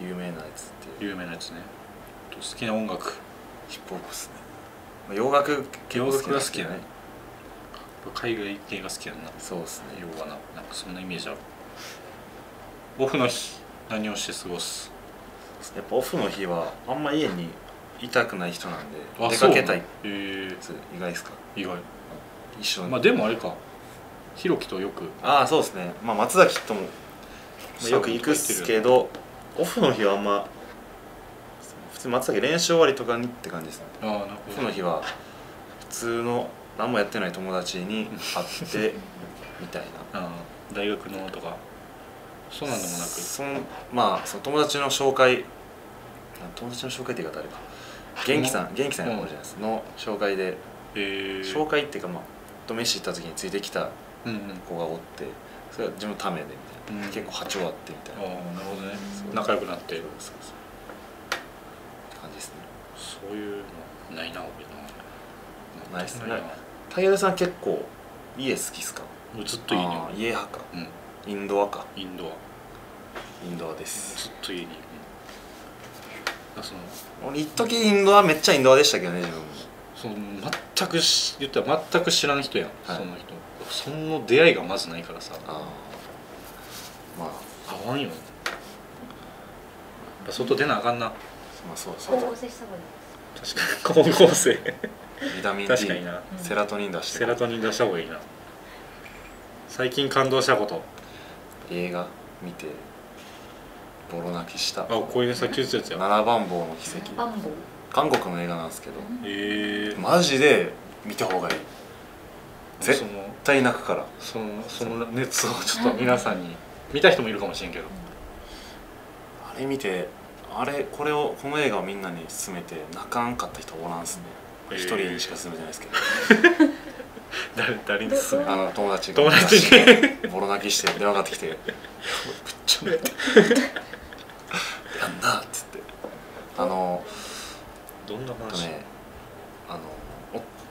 有名なやつっていう。有名なやつね。好きな音楽。ヒップホップっすね。まあ洋楽結構洋楽が好きだやね。海外系が好きやんな。そうですね要はな。なんかそんなイメージある。オフの日何をして過ごす？やっぱオフの日はあんま家にいたくない人なんであ出かけたい。そうなんへえやつ意外ですか？意外。一緒に、まあでもあれか。ひろきとよく。ああそうですね。まあ松崎とも、まあよく行くっすけどオフの日はあんま普通松崎練習終わりとかにって感じですね。ああなるオほど。フの日は普通の何もやってない友達に会って みたいな。ああ大学のとか。そうなんでもなく。そんまあその友達の紹介友達の紹介って言い方あれか。元気さん元気さんやったじゃないです。かの紹介で。えー、紹介っていうかまあと飯行った時についてきた子がおってそれは自分のためで。み結構波長あってみたいな。ああなるほどね。仲良くなってそうそうそう。って感じですね。そういうのないな俺なないっすね。ない。武田さん結構家好きっすか？なずっと家におあ家派か。うん。インドアか。インドア。インドアです。ずっと家にいる。あその俺一時インドアめっちゃインドアでしたけどね自分も。その全くし言ったら全く知らん人やん、はい。その人。その出会いがまずないからさ。ああまあ。合わんよ。やっぱ外出なあかんな。まあそうそう。光合成した方がいいです。確かに光合成ビタミン D 確かにな。セラトニン出して。セラトニン出した方がいいな。最近感動したこと。映画見てボロ泣きした。あこういうねさっき言ってたやつや。七番坊の奇跡。韓国の映画なんですけど。ええ。マジで見た方がいい。絶対泣くから。そのその熱をちょっと皆さんに見た人もいるかもしれんけど。あれ見てあれこれをこの映画をみんなに勧めて泣かんかった人おらんっすね。えー。一、人にしか勧めてないですけど。誰誰に勧めあの友達が友達に。ボロ泣きして電話かかってきて「めっちゃ泣いて。やんな」っつって。あのどんなえっと話、ねあの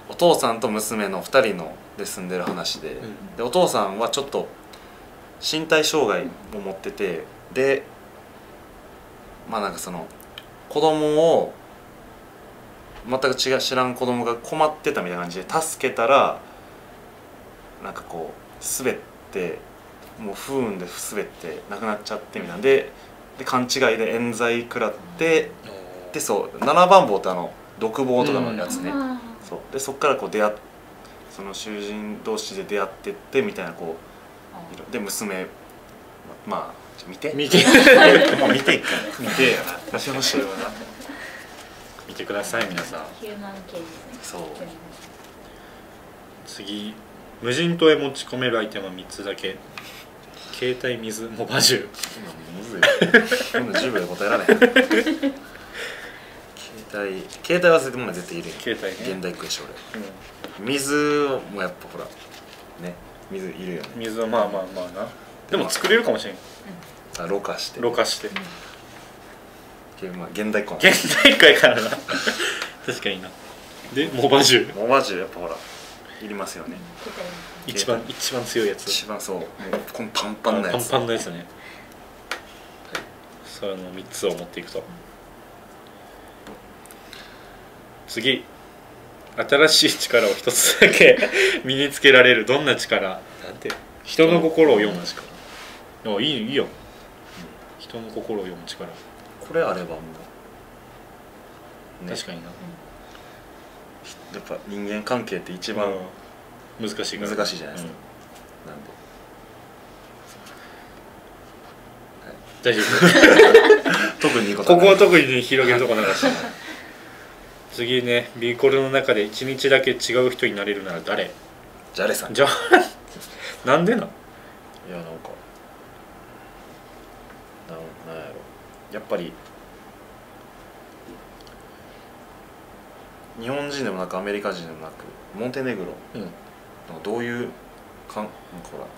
おお父さんと娘の2人ので住んでる話で,、うん。でお父さんはちょっと身体障害を持っててでまあなんかその子供を全く違う知らん子供が困ってたみたいな感じで助けたらなんかこう滑ってもう不運で滑って亡くなっちゃってみたいな。でで勘違いで冤罪食らってでそう七番坊ってあの独房とかのやつね、あそう。でそっからこう出会っその囚人同士で出会ってってみたいなこうで娘ままあ見て。見て。もう見ていくから。見てやな私もしような見てください皆さん。ヒューマン系ですね。そう。次。無人島へ持ち込めるアイテムは3つだけ。携帯水モバジュむずいこんな10秒で答えられへん。携帯。携帯忘れてもら絶対いるやん。携帯ね。現代っ子やし俺。うん。水もやっぱほらね水いるよね。水はまあまあまあな。でも作れるかもしれん。あろ過して。ろ過して。まあ現代っ子なんで現代界からな。確かにな。でモバジュモバジュやっぱほらいりますよね。一番一番強いやつ。一番そう。もうこのパンパンなやつ。パンパンのやつね。そういうの3つを持っていくと。次新しい力を一つだけ 身につけられるどんな力？なんて人の心を読む力。あいいいいよ人の心を読む力。これあればもう、ね、確かにな、やっぱ人間関係って一番難しい難しいじゃないですか、なんで。大丈夫。特にいいことここはは特にね広げるとこなかった次ねビーコルの中で一日だけ違う人になれるなら誰？じゃあれさん。いじゃあなんでなん？やなんかなんなんやろ。やっぱり日本人でもなくアメリカ人でもなくモンテネグロうん。のどういうかんなんかほらね。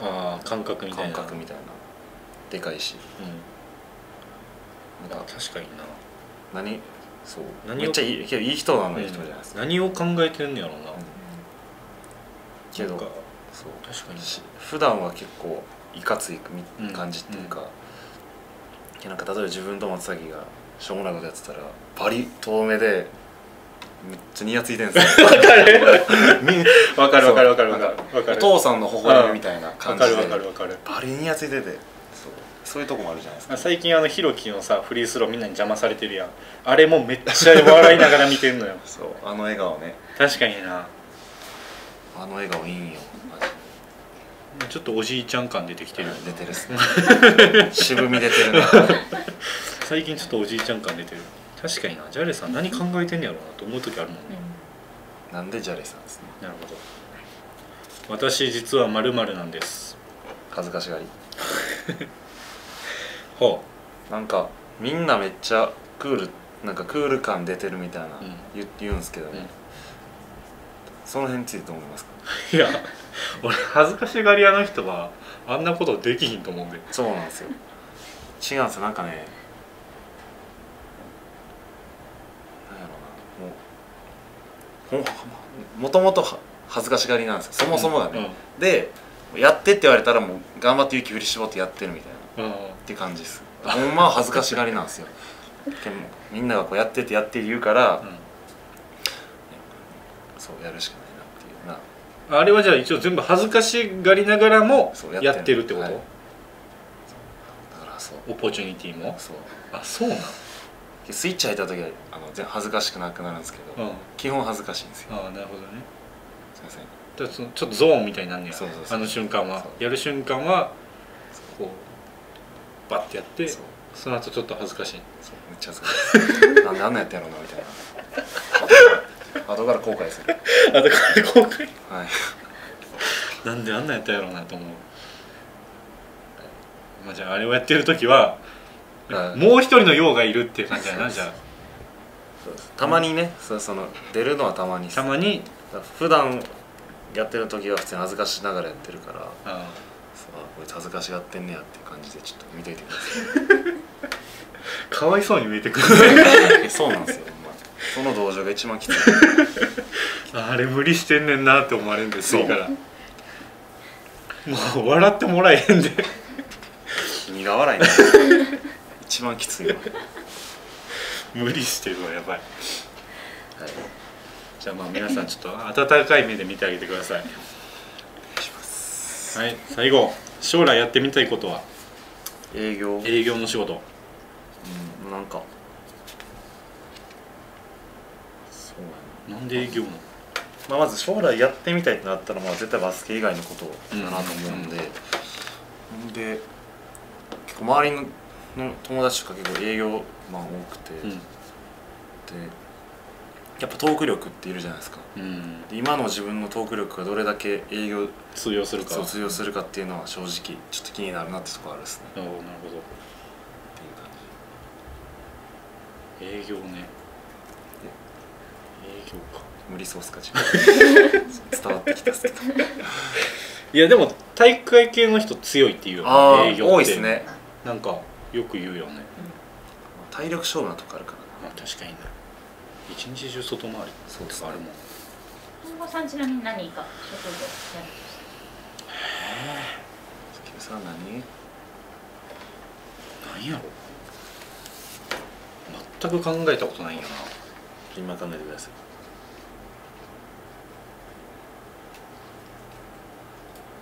ああ感覚みたいな。感覚みたいな。でかいし。うん。なんか確かにな。何？そう。何をめっちゃいいけどいい人なのいい人じゃないですか、何を考えてんねやろうな、けどそう。確かに。し普段は結構いかつい感じっていうか、なんか例えば自分と松崎がしょうもないことやってたらバリ遠目でめっちゃニヤついてるんですよ。み わかる。わかるわかるわかるわかる。お父さんの微笑みみたいなわ感じでかるわかるわかる。バリニヤついててそういうとこもあるじゃないですか。最近あのひろきのさフリースローみんなに邪魔されてるやん。あれもめっちゃ笑いながら見てんのよ。そうあの笑顔ね。確かにな。あの笑顔いいんよマジちょっとおじいちゃん感出てきてるよ。出てるっすね。渋み出てるな 最近ちょっとおじいちゃん感出てる。確かにな。ジャレさん何考えてんねやろうなと思う時あるもんね、なんでジャレさんですね。なるほど。私実はまるなんです。恥ずかしがりほなんかみんなめっちゃクールなんかクール感出てるみたいな、ん。言言うんすけど、うん。その辺についてどう思いますか？ういや俺恥ずかしがり屋の人はあんなことできひんと思うんで。そうなんですよ。違うんですよ。なんかねなんやろうなもうほんもともとは恥ずかしがりなんですよ。そもそもがね、でやってって言われたらもう頑張って勇気振り絞ってやってるみたいな。うん、うんって感じです。ほんまは恥ずかしがりなんですよ。でもみんながこうやってってやって言うから、そうやるしかないなっていうな。あれはじゃあ一応全部恥ずかしがりながらもやってるってこと、はい。だからそう。オポチュニティも？そう。あそうなん？スイッチ入った時はあの全恥ずかしくなくなるんですけど、うん。基本恥ずかしいんですよ。ああなるほどね。すいません。ちょっとゾーンみたいになんねや。あの瞬間は。やる瞬間はこうバッてやってそう。その後ちょっと恥ずかしい。そう。めっちゃ恥ずかしい。なんであんなんやったんやろうなみたいな。後から後悔する。あだから後悔。はい。なんであんなんやったんやろうなと思う。まあじゃああれをやってる時ははい。もう一人の用がいるっていう感じやなじゃそう。ですたまにねそその出るのはたまに。ですあたまに？普段やってる時は普通に恥ずかしながらやってるから。ああこいつ恥ずかしがってんねやっていう感じでちょっと見といてくだかわいそうに見えてくる。そうなんですよ、まあ、その同情が一番きつい。あれ無理してんねんなって思われるんですそう。いいから。もう笑ってもらえへんで。苦笑いな一番きついわ、はい、無理してるわやばい。じゃあまあ皆さんちょっと温かい目で見てあげてください。しはい最後。将来やってみたいことは？営業。うん営業の仕事。なんか。そうやな。んで営業なの？な、まあ、まず将来やってみたいってなったらまあ絶対バスケ以外のことだなと思うんで、んで結構周りのの友達とか結構営業マン多くて、うん。でやっぱトーク力っているじゃないですか。うん。で今の自分のトーク力がどれだけ営業通用するか。卒業するかっていうのは正直ちょっと気になるなってとこあるですね。なるほど。営業ね。営業か。無理そうっすか 伝わってきたっすけど。いやでも体育会系の人強いっていうよね。あ営業って。あ多いですね。なんかよく言うよね。体力勝負なとこあるからな。まあ確かにね一日中外回り。そうです。あるも。ん本郷さんちなみに何か職業やる君さん何？なんやろ？全く考えたことないんやな。今考えてください。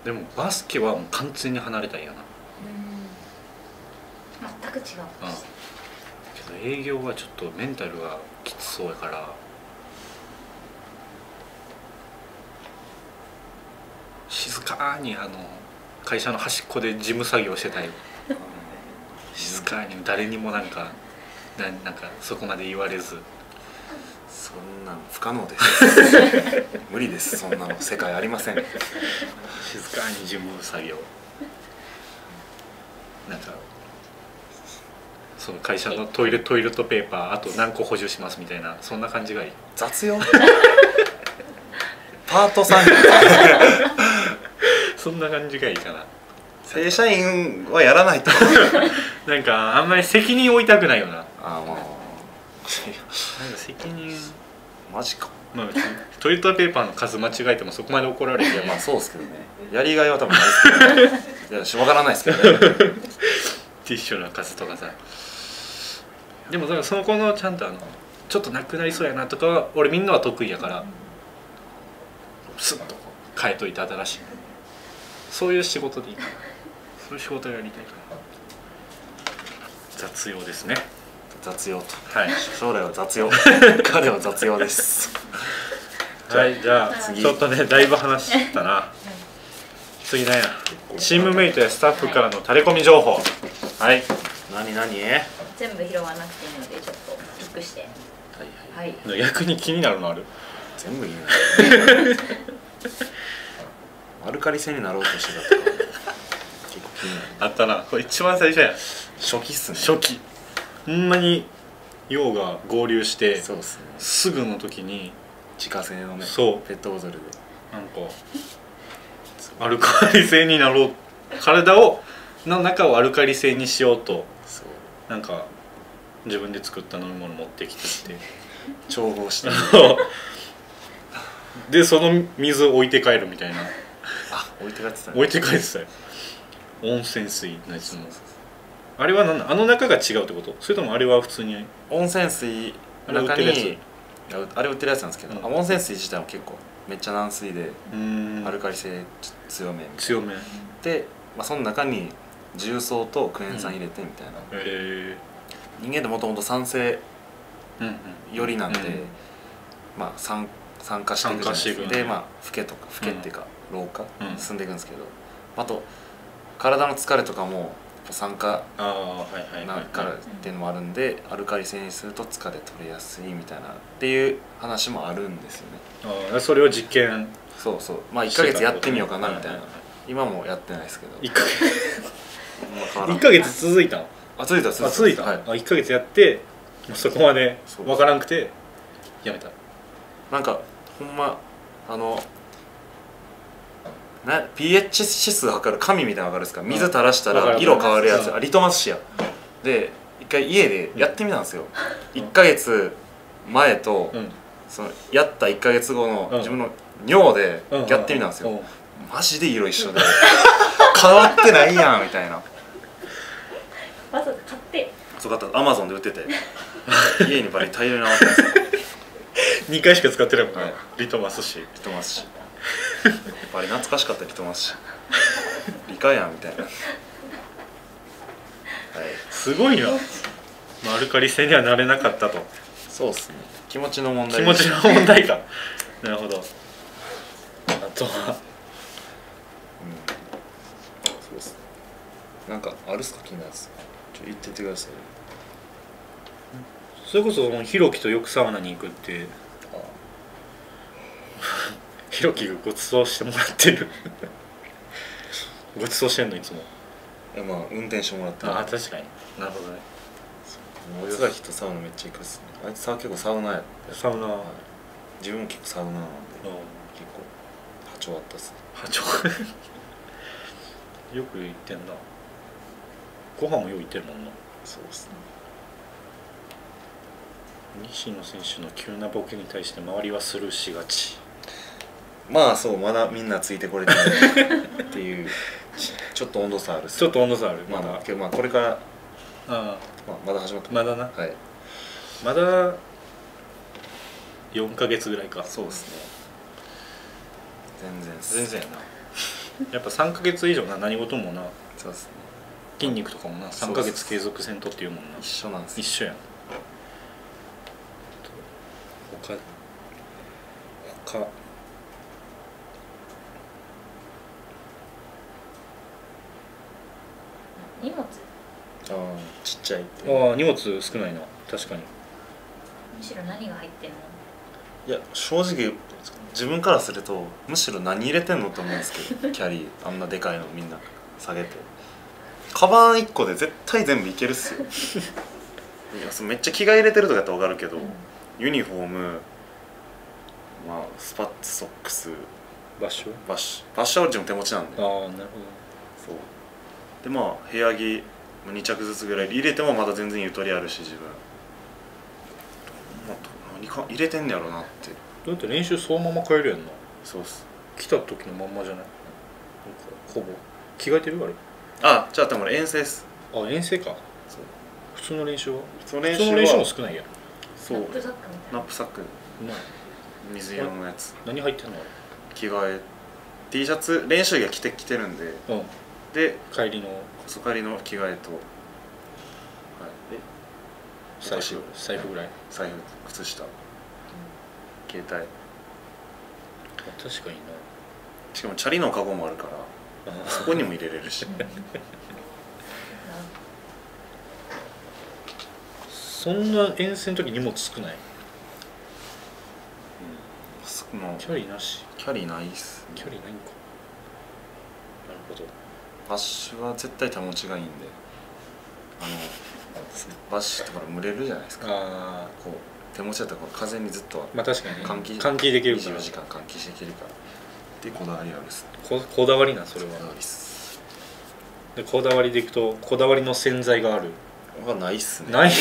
でもバスケはもう完全に離れたいやな。全く違う。けど営業はちょっとメンタルがきつそうやから。静かにあの会社の端っこで事務作業してたい静かに誰にもなんかななんかそこまで言われず。そんなの不可能です。無理です。そんなの世界ありません。静かに事務作業。なんかその会社のトイレトイレットペーパーあと何個補充しますみたいなそんな感じがいい。雑よ パートさん。そんな感じがいいかな。正社員はやらないと。なんかあんまり責任負いたくないよな。ああまあ。なんか責任マジか。まあ別にトイレットペーパーの数間違えてもそこまで怒られていやまあそうですけどね。やりがいは多分ないですけど いやしわからないですけどね。ティッシュの数とかさでもだからその子のちゃんとあのちょっとなくなりそうやなとかは俺みんなは得意やからスッと変えといて新しい。そういう仕事でいいかな。そういう仕事をやりたいかな。雑用ですね。雑用と。はい。将来は雑用。彼は雑用です。はいじゃあ次。ちょっとねだいぶ話したな。次なんや。チームメイトやスタッフからのタレコミ情報。はい。何何？全部拾わなくていいのでちょっとピックして。はいはい。逆に気になるのある？全部いいな。アルカリ性になろうとしてたとか。結構気になる。あったな。これ一番最初や。初期っすね。初期。ほんまに陽が合流してそうっすね。すぐの時に自家製のねそう。ペットボトルで。なんかアルカリ性になろう。体をの中をアルカリ性にしようとなんか自分で作った飲み物持ってきてて 調合して でその水を置いて帰るみたいな。あ置いて帰ってたね。置いて帰ってたよ。温泉水のやつも。あれは何なんあの中が違うってこと？それともあれは普通に温泉水の中にあれ売ってるやつなんですけど、うん。あ温泉水自体も結構めっちゃ軟水で、アルカリ性強め強め。で、まあ、その中に重曹とクエン酸入れてみたいな、え人間ってもともと酸性よりなんで、うんまあ酸酸化していくじゃないですか。でまあ老けとか老けっていうか、老化、うん。進んでいくんですけど。あと体の疲れとかも酸化なからっていうのもあるんで、アルカリ性にすると疲れ取れやすいみたいなっていう話もあるんですよね。ああそれを実験。そうそう。まあ1ヶ月やってみようかなみたいな、今もやってないですけど。1ヶ月まあ変わらん。一ヶ月続いたの？あ続いたあ続いた、はい。あ1ヶ月やってまあそこまで分からんくてやめた。なんかほんまあのな pH 指数測る紙みたいなの分かるですか？水垂らしたらる色変わるやつ。うん。あリトマス紙や。で一回家でやってみたんですよ、1ヶ月前と、うん。そのやった1ヶ月後のうん。自分の尿でうん。やってみたんですよ、うん。マジで色一緒で 変わってないやんみたいな。わざわざ買って。そうかったアマゾンで売ってて。家にバリ大量に余ってたんです。よ2回しか使ってないもんね、はい。リトマス紙リトマス紙バリ懐かしかったリトマス紙理科やんみたいな。はい。すごいな、まあ、アルカリ性にはなれなかったと。そうっすね。気持ちの問題気持ちの問題か。なるほど。あとはそうっすなんかあるっすか？気になるっすちょ言ってってください。それこそひろきとよくサウナに行くって。ひろきがご馳走してもらってる。ご馳走してんのいつも。いやまあ運転してもらってああ確かに。なるほどね。松崎とサウナめっちゃ行くっすね。あいつさ結構サウナやサウナ。は自分も結構サウナなんでうん。結構波長あったっすね。波長。よく行ってんなご飯もよう行ってるもんな。そうっすね。西野選手の急なボケに対して周りはスルーしがち。まあそうまだみんなついてこれてないっていう。ち ちょっと温度差あるちょっと温度差ある。ままだ。あけどまあこれから、あまあ、まだ始まってまだな。はい。まだ4ヶ月ぐらいか。そうですね。全然全然やな。やっぱ3ヶ月以上な何事もな。そうですね筋肉とかもな3ヶ月継続せんとっていうもんな。一緒なんですよ。一緒やん。他他。荷物？ああちっちゃい。ってああ荷物少ないな。確かに。むしろ何が入ってんの？いや正直自分からするとむしろ何入れてんのと思うんですけど キャリー。あんなでかいのみんな下げてカバン1個で絶対全部いけるっすよ。いやそのめっちゃ着替え入れてるとかやったら分かるけど、ユニフォームまあスパッツソックス場所バッシュバッシュは自分手持ちなんで。ああなるほそう。でまあ部屋着2着ずつぐらい入れてもまだ全然ゆとりあるし自分、まあ、何か入れてんねやろなって。どだって練習そのまま帰るやんなそうっす。来た時のまんまじゃない？なんかほぼ。着替えてる？あれ？あじゃあでも俺遠征っす。あ遠征か。そう。普通の練習は？その普通の練習も少ないや。んそう。ナップザックみたいな。ナップサック。うまい。水色のやつ。何入ってんの？着替え。T シャツ練習着着てきてるんで。あれうん。で帰りの。細刈りの着替えと、はい、で財布。財布ぐらい？財布靴下。携帯。確かにしかもチャリのカゴもあるから。なそこにも入れれるし。そんな遠征の時荷物少ない？うキャリーなし？キャリーないっすキャリーないんか。なるほど。バッシュは絶対手持ちがいいんで。あのバッシュとか蒸れるじゃないですか。あこう手持ちだったら風にずっとあまあ確かにね。換気換気できるから。24時間換気していけるからってこだわりあるっすここだわりなそれは。こだわりっす。でこだわりでいくとこだわりの洗剤がある。はないっすね。ない？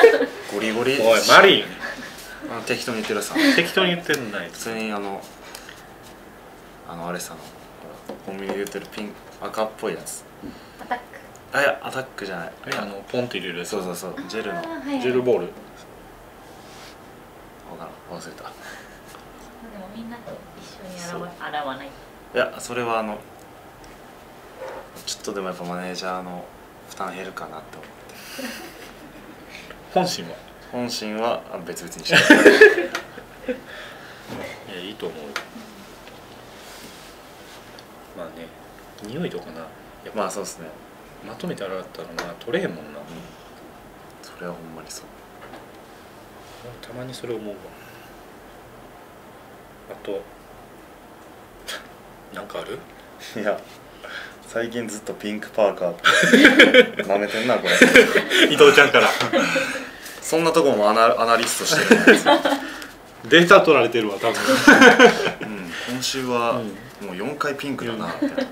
ゴリゴリおいマリー。あの適当に言ってるさ。適当に言ってんない普通にあのあのあれさのほらコンビニで売ってるピン赤っぽいやつ。アタック。あいやアタックじゃない。あのポンと入れるやつ。そうそうそう。ジェルの。はいはい。ジェルボール。わからん。忘れた。でもみんなと一緒に洗わない。いやそれはあのちょっとでもやっぱマネージャーの負担減るかなって思って。本心は？本心はあ別々にしてる いやいいと思うよ。まあね匂いとかな。やっぱまあそうですね。まとめて洗ったらな取れへんもんな、それはほんまにそう。たまにそれ思うわ。あとなんかある？いや最近ずっとピンクパーカー なめてんなこれ。伊藤ちゃんから。そんなとこもアナアナリストしてるんですよ、データ取られてるわ多分。うん、今週はもう4回ピンクだなみたいな。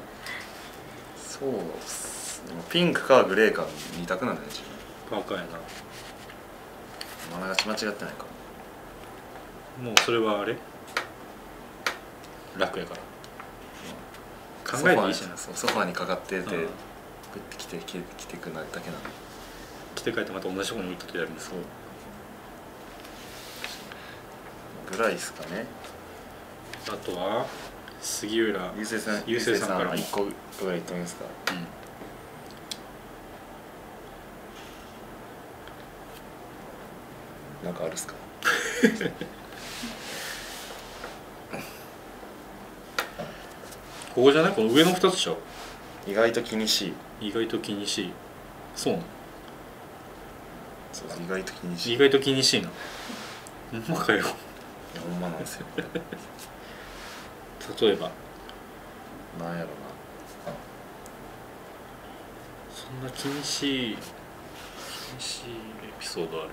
そうっす。でもピンクかグレーか二択なんだよ自パーカーやな。分まながち間違ってないかもうそれはあれ？楽やから考えていいじゃん。ソファーにそうソファーにかかってて、うん。グッて来て来て来てくるだけなの。来て帰ってまた同じとこに置いとってやるんです。ぐらいですかね。あとは杉浦。ゆうせいさんゆうせいさんからも。1個ぐらい言ってもいいですか。うん。なんかあるっすか？ここじゃない？この上の2つでしょ？意外と気にしい。意外と気にしい。そうなの？意外と気にしい。意外と気にしいな。ほんまかよ。いやほんまなんですよ。例えば？なんやろそんな気にしい気にしいエピソードある？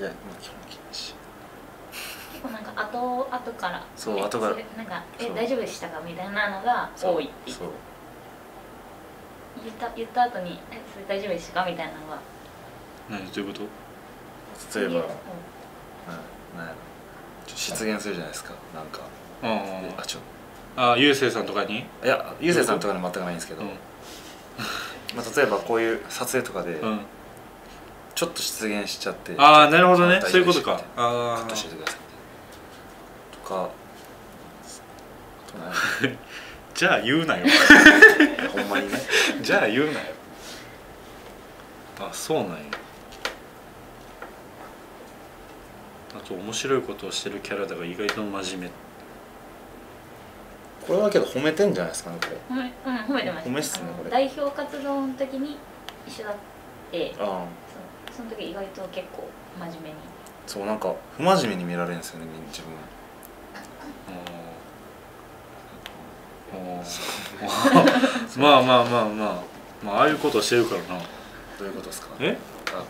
ないやまあ基本気にしい結構なんか後後からえそう後から。なんか「え大丈夫でしたか?」みたいなのが多いって。言そう。った言った後に「えそれ大丈夫でしたか?」みたいなのが何どういうこと？例えば、うんうん、なんやろ。失言するじゃないですか。なんか。ああちょああゆうせいさんとかに？いやゆうせいさんとかには全くないんですけど、うん。まあ、例えばこういう撮影とかでうん。ちょっと失言しちゃって、ああなるほどね。そういうことか。カあットしててくださいとか。じゃあ言うなよ。ろ ほんまにね。じゃあ言うなよ。あそうなんや。あと面白いことをしてるキャラだが意外と真面これはけど褒めてんじゃないですかねこれ。褒めうん褒めてました褒めっすねこれ。代表活動の時に一緒だってああ。そその時意外と結構真面目に。そうなんか不真面目に見られるんですよね自分まあまあまあまあまあああいうことしてるからな。どういうことですか？え？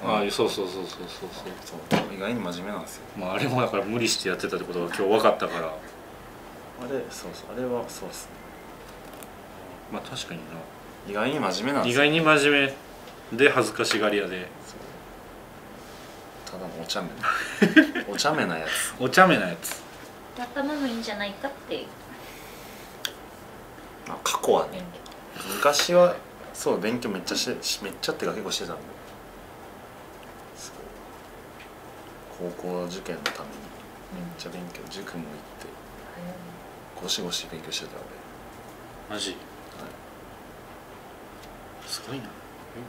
あああ。そうそうそうそうそうそう。そう意外に真面目なんですよ。まああれもだから無理してやってたってことが今日分かったから。あれそうそうあれはそうっすね。まあ確かにな。意外に真面目なんですよ。意外に真面目で恥ずかしがり屋で。ただのお茶目。なお茶目なやつ。お茶目なやつ頭もいいんじゃないかって。いうあ過去はね勉昔はそう勉強めっちゃしてしめっちゃってか結構してたん。高校受験のためにめっちゃ勉強塾も行ってゴシゴシ勉強してた俺。マジ？すごいな。え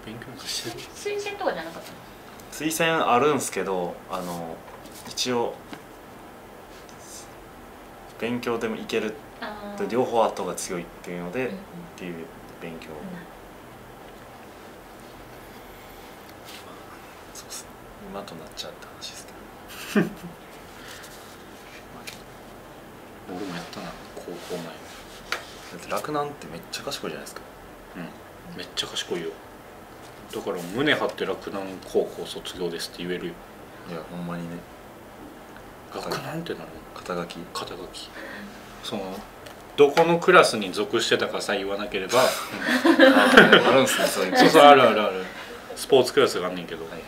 勉強なんかしてる？推薦とかじゃなかったの？推薦あるんすけどあの一応勉強でもいける。あと両方後が強いっていうので、うんうん。っていう勉強、そうっす。ね今となっちゃうって話ですけど。俺もやったな高校前。だって洛南ってめっちゃ賢いじゃないですか。うん。めっちゃ賢いよ。だから胸張って洛南高校卒業ですって言えるよ。いやほんまにね。洛南ってなる肩書き。肩書き。そのどこのクラスに属してたかさえ言わなければ、あ あるんすねそういう。そうそうあるあるある。スポーツクラスがあんねんけど、はい。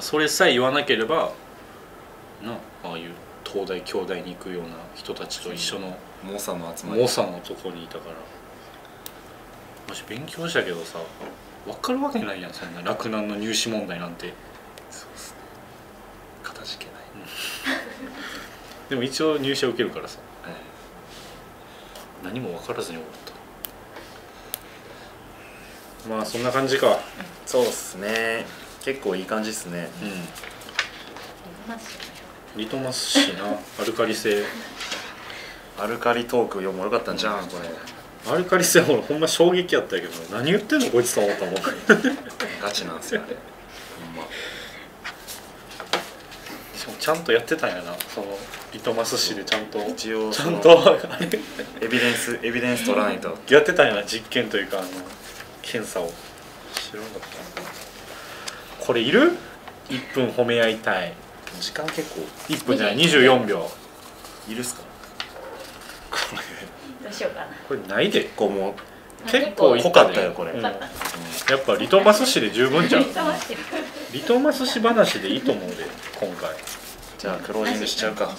それさえ言わなければなああいう東大京大に行くような人たちと一緒の猛者の集まり。猛者のとこにいたから。もし勉強したけどさ分かるわけないやんそんな洛南の入試問題なんてそうっすねかたじけない、でも一応入試を受けるからさ。はい何も分からずに終わった。まあそんな感じか。そうっすね。結構いい感じっすね。うん。リトマス紙な。アルカリ性。アルカリトークよもよかったんじゃんこれアルカリ性は俺ほんま衝撃やったけど何言ってんのこいつと思ったもん。ガチなんですよあれ。ほんましかもちゃんとやってたんやな。そのリトマス紙でちゃんと。一応ちゃんと。エビデンスエビデンス取らないと。やってたんやな実験というかあの検査を。知らんかったこれいる ?1 分褒め合いたい。時間結構。1分じゃない24秒。いるっすか？どうしようかな。これないで。結構も結構い濃かったよこれ。うん。やっぱリトマス紙で十分じゃん。リトマス紙。話でいいと思うで今回。うじゃあクロージングしちゃうか。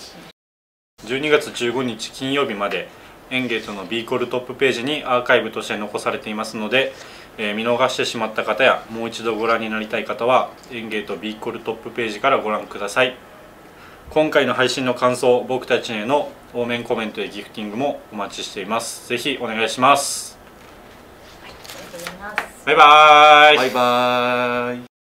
12月15日金曜日までエンゲートの B コルトップページにアーカイブとして残されていますので、えー見逃してしまった方やもう一度ご覧になりたい方はエンゲート B コルトップページからご覧ください。今回の配信の感想僕たちへの応援コメントやギフティングもお待ちしています。ぜひお願いします。バイバーイ。バイバーイ